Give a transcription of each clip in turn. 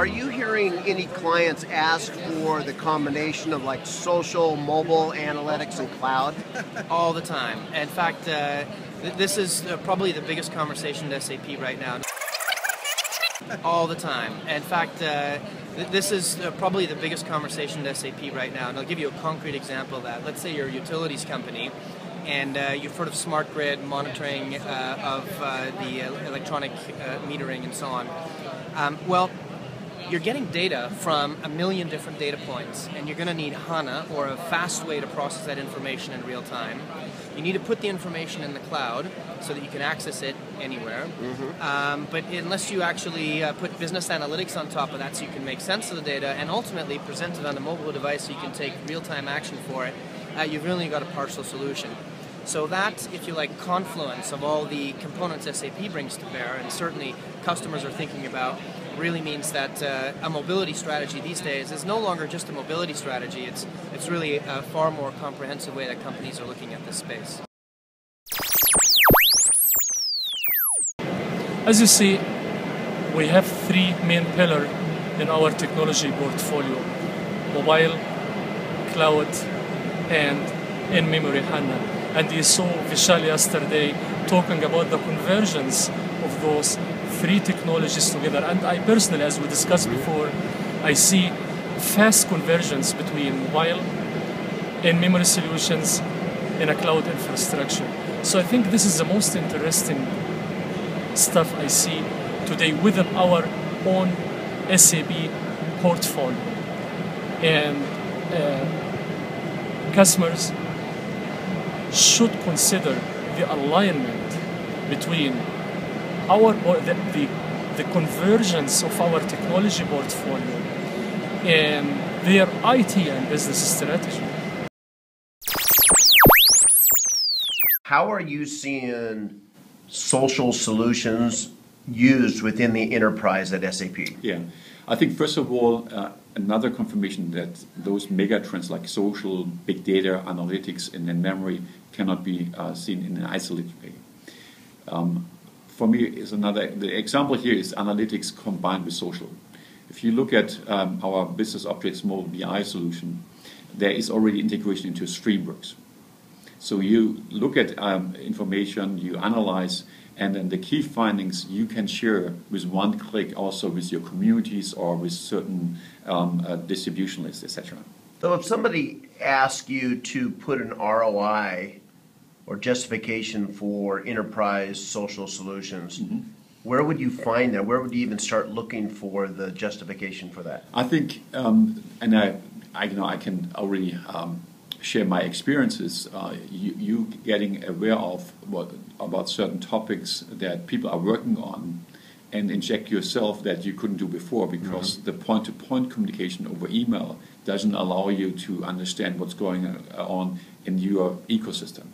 are you hearing any clients ask for the combination of like social, mobile, analytics, and cloud? All the time. In fact, uh, th- this is uh, probably the biggest conversation at SAP right now. All the time. In fact, uh, th- this is uh, probably the biggest conversation at SAP right now. And I'll give you a concrete example of that. Let's say you're a utilities company and uh, you've heard of smart grid monitoring uh, of uh, the electronic uh, metering and so on. Um, well, you're getting data from a million different data points, and you're going to need HANA or a fast way to process that information in real time. You need to put the information in the cloud so that you can access it anywhere. Mm-hmm. Um, but unless you actually uh, put business analytics on top of that so you can make sense of the data and ultimately present it on a mobile device so you can take real time action for it, uh, you've really got a partial solution. So that, if you like, confluence of all the components SAP brings to bear, and certainly customers are thinking about, really means that uh, a mobility strategy these days is no longer just a mobility strategy. It's it's really a far more comprehensive way that companies are looking at this space. As you see, we have three main pillars in our technology portfolio: mobile, cloud, and in-memory HANA. And you saw Vishal yesterday talking about the convergence of those three technologies together. And I personally, as we discussed before, I see fast convergence between mobile and memory solutions in a cloud infrastructure. So I think this is the most interesting stuff I see today within our own SAP portfolio. And uh, customers should consider the alignment between our the, the, the convergence of our technology portfolio and their IT and business strategy. How are you seeing social solutions used within the enterprise at SAP? Yeah, I think first of all, uh, another confirmation that those mega trends like social, big data, analytics, and then memory cannot be uh, seen in an isolated way. Um, for me, is another the example here is analytics combined with social. If you look at um, our BusinessObjects mobile BI solution, there is already integration into Streamworks. So you look at um, information, you analyze, and then the key findings you can share with one click also with your communities or with certain um, uh, distribution lists, etc. So if somebody asks you to put an ROI or justification for enterprise social solutions, mm-hmm. where would you find that? Where would you even start looking for the justification for that? I think, um, and I, I, you know, I can already um, share my experiences, uh, you, you, getting aware of what about certain topics that people are working on, and inject yourself that you couldn't do before because mm-hmm. the point-to-point communication over email doesn't allow you to understand what's going on in your ecosystem.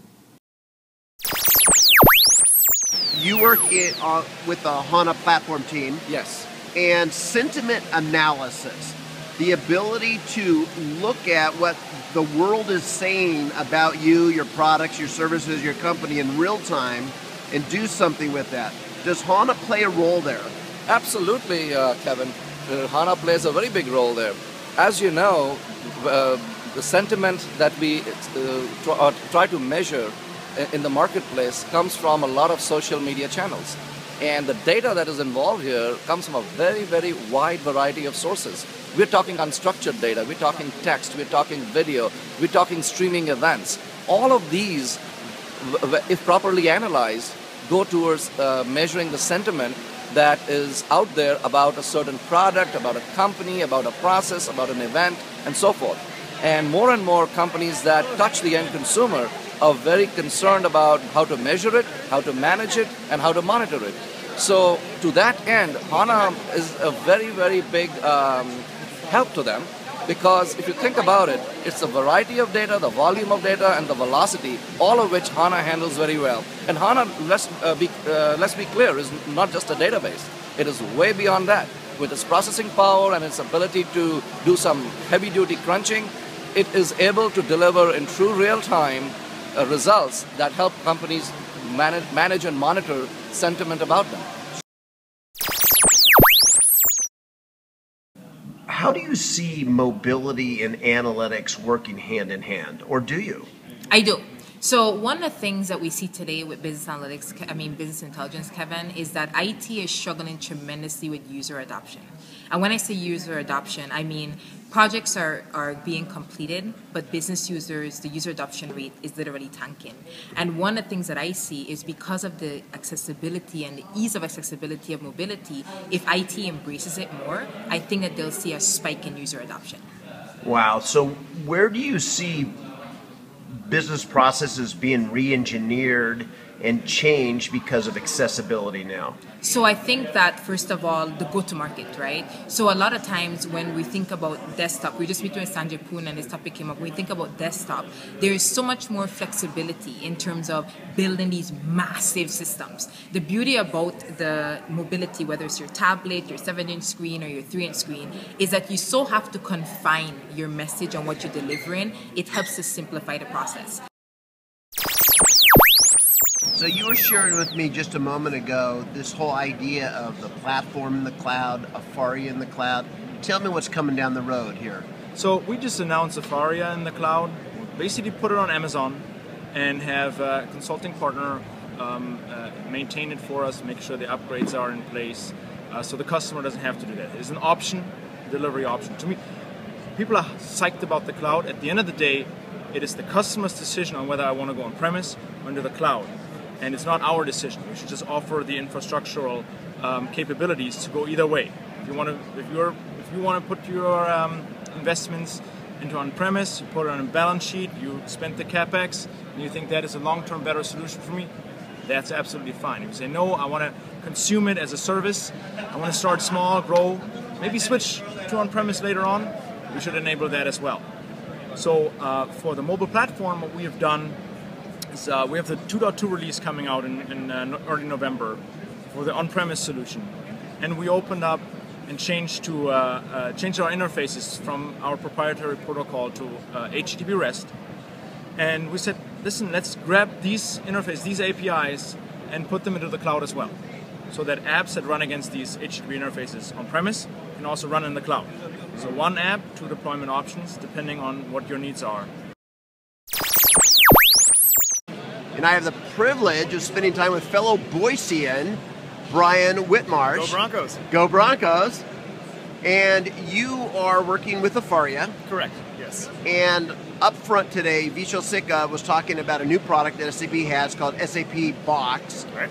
You work in, uh, with the HANA platform team. Yes. And sentiment analysis the ability to look at what the world is saying about you, your products, your services, your company in real time and do something with that. Does HANA play a role there? Absolutely, uh, Kevin. Uh, HANA plays a very big role there. As you know, uh, the sentiment that we uh, uh, try to measure in the marketplace comes from a lot of social media channels. And the data that is involved here comes from a very, very wide variety of sources. We're talking unstructured data, we're talking text, we're talking video, we're talking streaming events. All of these, if properly analyzed, go towards uh, measuring the sentiment that is out there about a certain product, about a company, about a process, about an event, and so forth. And more and more companies that touch the end consumer are very concerned about how to measure it, how to manage it, and how to monitor it. So, to that end, HANA is a very, very big um, help to them because if you think about it, it's the variety of data, the volume of data, and the velocity, all of which HANA handles very well. And HANA, let's, uh, be, uh, let's be clear, is not just a database. It is way beyond that. With its processing power and its ability to do some heavy-duty crunching, it is able to deliver in true real-time uh, results that help companies manage, manage and monitor sentiment about them. how do you see mobility and analytics working hand in hand, or do you? I do. So one of the things that we see today with business analytics, I mean business intelligence, Kevin, is that IT is struggling tremendously with user adoption. And when I say user adoption, I mean projects are, are being completed, but business users, the user adoption rate is literally tanking. And one of the things that I see is because of the accessibility and the ease of accessibility of mobility, if IT embraces it more, I think that they'll see a spike in user adoption. Wow. So where do you see business processes being re-engineered and change because of accessibility now? So I think that first of all, the go-to-market, right? So a lot of times when we think about desktop, we just meeting with Sanjay Poonen and this topic came up. When we think about desktop, there is so much more flexibility in terms of building these massive systems. The beauty about the mobility, whether it's your tablet, your seven-inch screen, or your three-inch screen, is that you so have to confine your message on what you're delivering. It helps to simplify the process. So you were sharing with me just a moment ago this whole idea of the platform in the cloud, Afaria in the cloud. Tell me what's coming down the road here. So we just announced Afaria in the cloud. Basically, put it on Amazon and have a consulting partner um, uh, maintain it for us, make sure the upgrades are in place, uh, so the customer doesn't have to do that. It's an option, delivery option. To me, people are psyched about the cloud. At the end of the day, it is the customer's decision on whether I want to go on premise or into the cloud and it's not our decision. We should just offer the infrastructural um, capabilities to go either way. If you want to, if you're, if you want to put your um, investments into on-premise, you put it on a balance sheet, you spend the capex, and you think that is a long-term better solution for me, that's absolutely fine. If you say no, I want to consume it as a service, I want to start small, grow, maybe switch to on-premise later on, we should enable that as well. So uh, for the mobile platform, what we have done is uh, we have the 2.2 release coming out in, in uh, early November for the on-premise solution, and we opened up and changed to uh, uh changed our interfaces from our proprietary protocol to HTTP uh, REST, and we said, listen, let's grab these interfaces, these APIs, and put them into the cloud as well, so that apps that run against these HTTP interfaces on-premise can also run in the cloud. So one app, two deployment options, depending on what your needs are. And I have the privilege of spending time with fellow Boisean, Brian Whitmarsh. Go Broncos. Go Broncos. And you are working with Afaria. Correct, yes. And up front today, Vishal Sikka was talking about a new product that SAP has called SAP Box. Right.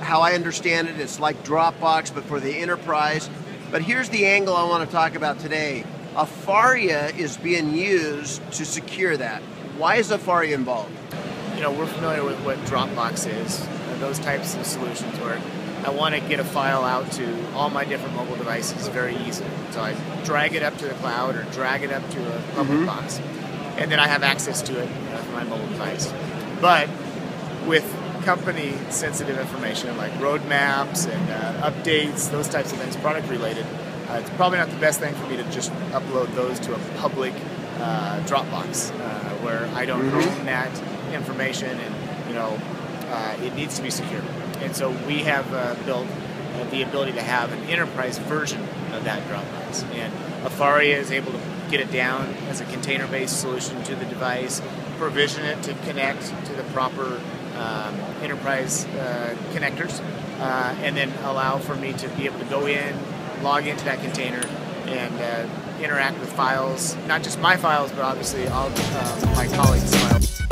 How I understand it, it's like Dropbox, but for the enterprise. But here's the angle I want to talk about today. Afaria is being used to secure that. Why is Afaria involved? You know, we're familiar with what Dropbox is, those types of solutions where I want to get a file out to all my different mobile devices very easily. So I drag it up to the cloud or drag it up to a public mm-hmm. box, and then I have access to it you know, from my mobile device. But with company sensitive information like roadmaps and uh, updates, those types of things, product related, uh, it's probably not the best thing for me to just upload those to a public uh, Dropbox uh, where I don't mm-hmm. own that information, and you know, uh, it needs to be secure. And so we have uh, built uh, the ability to have an enterprise version of that Dropbox, and Afaria is able to get it down as a container-based solution to the device, provision it to connect to the proper um, enterprise uh, connectors, uh, and then allow for me to be able to go in, log into that container, and uh, interact with files, not just my files, but obviously all my colleagues' files.